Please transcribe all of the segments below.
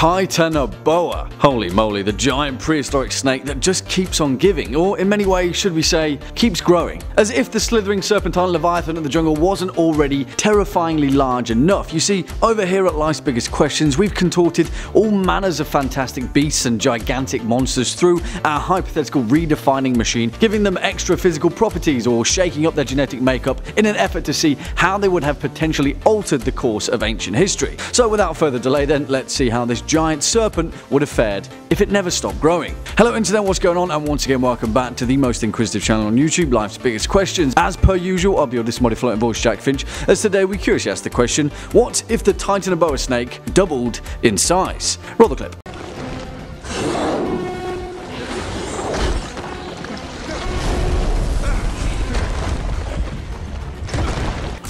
Titanoboa. Holy moly, the giant prehistoric snake that just keeps on giving, or in many ways, should we say, keeps growing. As if the slithering serpentine leviathan of the jungle wasn't already terrifyingly large enough. You see, over here at Life's Biggest Questions, we've contorted all manners of fantastic beasts and gigantic monsters through our hypothetical redefining machine, giving them extra physical properties or shaking up their genetic makeup in an effort to see how they would have potentially altered the course of ancient history. So without further delay then, let's see how this giant serpent would have fared if it never stopped growing. Hello internet, what's going on? And once again, welcome back to the most inquisitive channel on YouTube, Life's Biggest Questions. As per usual, I'll be your dismodified floating voice Jack Finch, as today we curiously ask the question, what if the Titanoboa snake doubled in size? Roll the clip.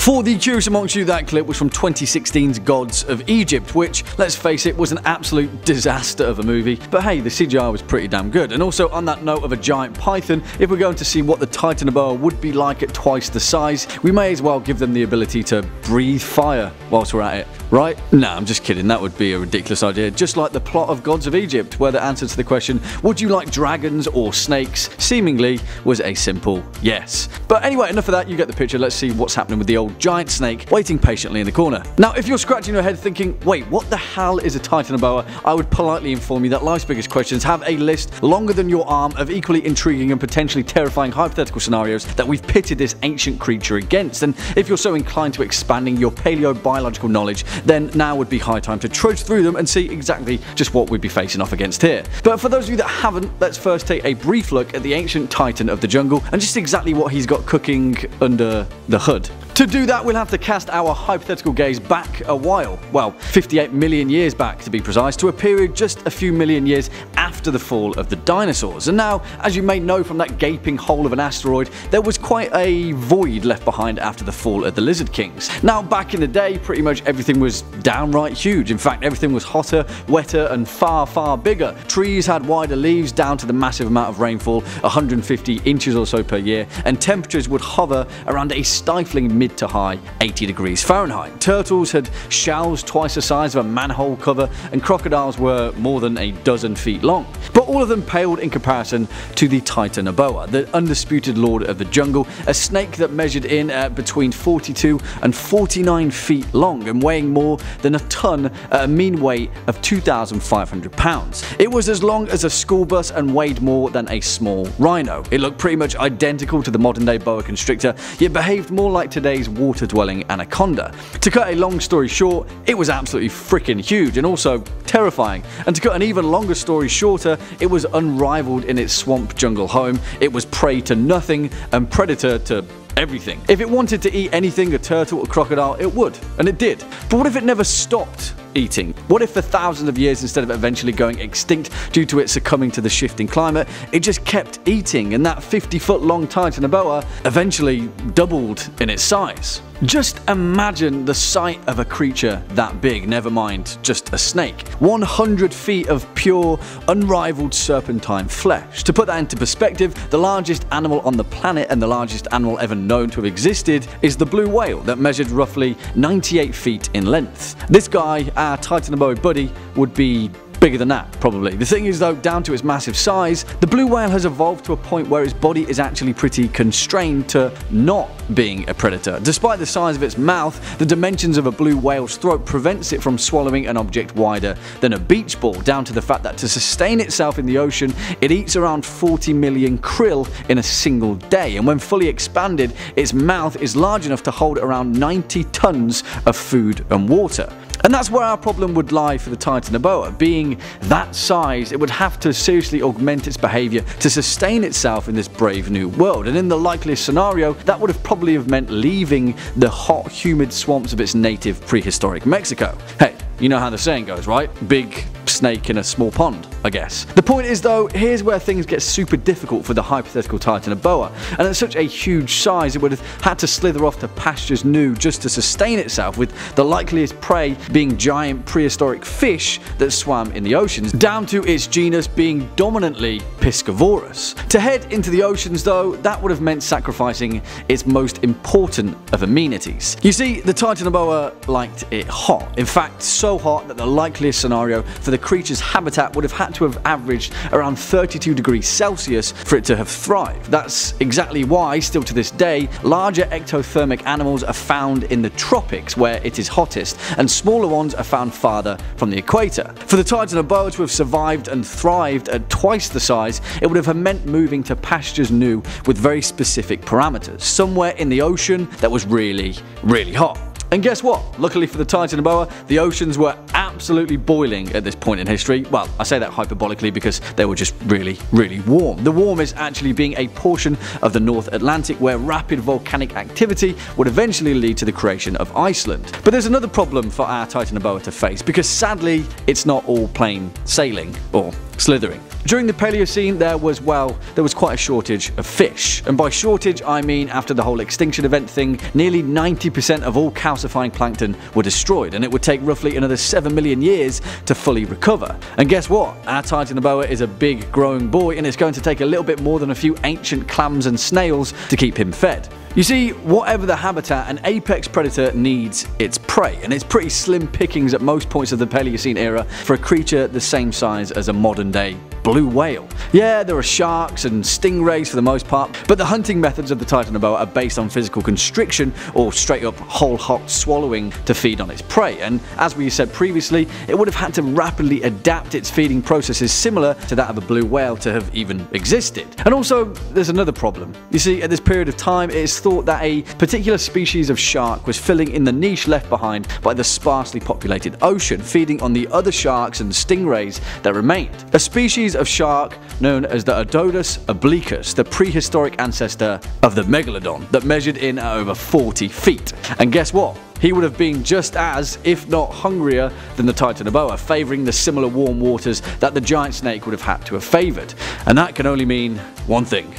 For the curious amongst you, that clip was from 2016's Gods of Egypt, which, let's face it, was an absolute disaster of a movie. But hey, the CGI was pretty damn good. And also, on that note of a giant python, if we're going to see what the Titanoboa would be like at twice the size, we may as well give them the ability to breathe fire whilst we're at it. Right? Nah, I'm just kidding, that would be a ridiculous idea. Just like the plot of Gods of Egypt, where the answer to the question, would you like dragons or snakes, seemingly was a simple yes. But anyway, enough of that, you get the picture. Let's see what's happening with the old giant snake waiting patiently in the corner. Now, if you're scratching your head thinking, wait, what the hell is a Titanoboa? I would politely inform you that Life's Biggest Questions have a list longer than your arm of equally intriguing and potentially terrifying hypothetical scenarios that we've pitted this ancient creature against. And if you're so inclined to expanding your paleobiological knowledge, then now would be high time to trudge through them and see exactly just what we'd be facing off against here. But for those of you that haven't, let's first take a brief look at the ancient titan of the jungle and just exactly what he's got cooking under the hood. To do that, we'll have to cast our hypothetical gaze back a while. Well, 58 million years back to be precise, to a period just a few million years after the fall of the dinosaurs. And now, as you may know from that gaping hole of an asteroid, there was quite a void left behind after the fall of the Lizard Kings. Now, back in the day, pretty much everything was downright huge. In fact, everything was hotter, wetter, and far, far bigger. Trees had wider leaves down to the massive amount of rainfall, 150 inches or so per year, and temperatures would hover around a stifling mid to high 80 degrees Fahrenheit. Turtles had shells twice the size of a manhole cover, and crocodiles were more than a dozen feet long. But all of them paled in comparison to the Titanoboa, the undisputed lord of the jungle, a snake that measured in at between 42 and 49 feet long and weighing more than a ton at a mean weight of 2,500 pounds. It was as long as a school bus and weighed more than a small rhino. It looked pretty much identical to the modern day boa constrictor, yet behaved more like today's water dwelling anaconda. To cut a long story short, it was absolutely freaking huge and also terrifying. And to cut an even longer story shorter, it was unrivaled in its swamp jungle home, it was prey to nothing and predator to everything. If it wanted to eat anything, a turtle, a crocodile, it would, and it did. But what if it never stopped eating? What if for thousands of years, instead of eventually going extinct due to it succumbing to the shifting climate, it just kept eating and that 50 foot long Titanoboa eventually doubled in its size? Just imagine the sight of a creature that big, never mind just a snake. 100 feet of pure, unrivaled serpentine flesh. To put that into perspective, the largest animal on the planet and the largest animal ever known to have existed is the blue whale that measured roughly 98 feet in length. This guy, our Titanoboa buddy, would be Bigger than that, probably. The thing is though, down to its massive size, the blue whale has evolved to a point where its body is actually pretty constrained to not being a predator. Despite the size of its mouth, the dimensions of a blue whale's throat prevents it from swallowing an object wider than a beach ball, down to the fact that to sustain itself in the ocean, it eats around 40 million krill in a single day, and when fully expanded, its mouth is large enough to hold around 90 tons of food and water. And that's where our problem would lie for the Titanoboa. Being that size, it would have to seriously augment its behaviour to sustain itself in this brave new world. And in the likeliest scenario, that would have probably have meant leaving the hot, humid swamps of its native prehistoric Mexico. Hey, you know how the saying goes, right? Big snake in a small pond. I guess. The point is though, here's where things get super difficult for the hypothetical Titanoboa, and at such a huge size it would have had to slither off to pastures new just to sustain itself, with the likeliest prey being giant prehistoric fish that swam in the oceans, down to its genus being dominantly piscivorous. To head into the oceans though, that would have meant sacrificing its most important of amenities. You see, the Titanoboa liked it hot, in fact so hot that the likeliest scenario for the creature's habitat would have had to have averaged around 32 degrees Celsius for it to have thrived. That's exactly why, still to this day, larger ectothermic animals are found in the tropics where it is hottest, and smaller ones are found farther from the equator. For the Titanoboa to have survived and thrived at twice the size, it would have meant moving to pastures new with very specific parameters, somewhere in the ocean that was really, really hot. And guess what? Luckily for the Titanoboa, the oceans were absolutely boiling at this point in history. Well, I say that hyperbolically because they were just really, really warm. The warmest actually being a portion of the North Atlantic where rapid volcanic activity would eventually lead to the creation of Iceland. But there's another problem for our Titanoboa to face because sadly, it's not all plain sailing or slithering. During the Paleocene there was, well, there was quite a shortage of fish. And by shortage I mean after the whole extinction event thing, nearly 90% of all calcifying plankton were destroyed and it would take roughly another 7 million years to fully recover. And guess what? Our Titanoboa is a big growing boy and it's going to take a little bit more than a few ancient clams and snails to keep him fed. You see, whatever the habitat, an apex predator needs its prey, and it's pretty slim pickings at most points of the Paleocene era for a creature the same size as a modern day blue whale. Yeah, there are sharks and stingrays for the most part, but the hunting methods of the Titanoboa are based on physical constriction or straight up whole hog swallowing to feed on its prey, and as we said previously, it would have had to rapidly adapt its feeding processes similar to that of a blue whale to have even existed. And also, there's another problem. You see, at this period of time, it is thought that a particular species of shark was filling in the niche left behind by the sparsely populated ocean, feeding on the other sharks and stingrays that remained. A species of shark known as the Otodus obliquus, the prehistoric ancestor of the megalodon that measured in at over 40 feet. And guess what? he would have been just as, if not hungrier, than the Titanoboa, favouring the similar warm waters that the giant snake would have had to have favoured. And that can only mean one thing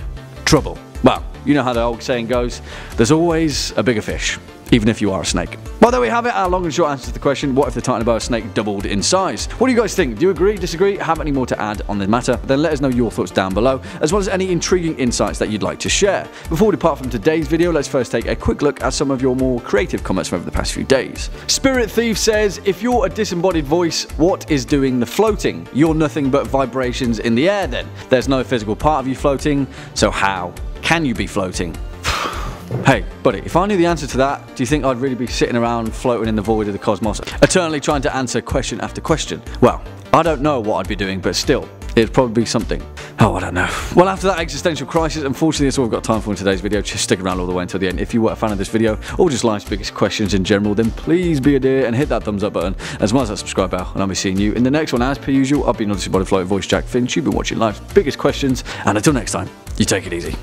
trouble. Well, you know how the old saying goes there's always a bigger fish even if you are a snake. Well, there we have it, our long and short answer to the question, what if the Titanoboa snake doubled in size? What do you guys think? Do you agree, disagree, have any more to add on the matter? Then let us know your thoughts down below, as well as any intriguing insights that you'd like to share. Before we depart from today's video, let's first take a quick look at some of your more creative comments from over the past few days. Spirit Thief says, if you're a disembodied voice, what is doing the floating? You're nothing but vibrations in the air then. There's no physical part of you floating, so how can you be floating? Hey, buddy, if I knew the answer to that, do you think I'd really be sitting around floating in the void of the cosmos, eternally trying to answer question after question? Well, I don't know what I'd be doing, but still, it'd probably be something. Oh, I don't know. Well, after that existential crisis, unfortunately that's all we've got time for in today's video. Just stick around all the way until the end. If you were a fan of this video, or just life's biggest questions in general, then please be a dear and hit that thumbs up button, as well as that subscribe bell, and I'll be seeing you in the next one. As per usual, I've been this body float voice Jack Finch. You've been watching life's biggest questions, and until next time, you take it easy.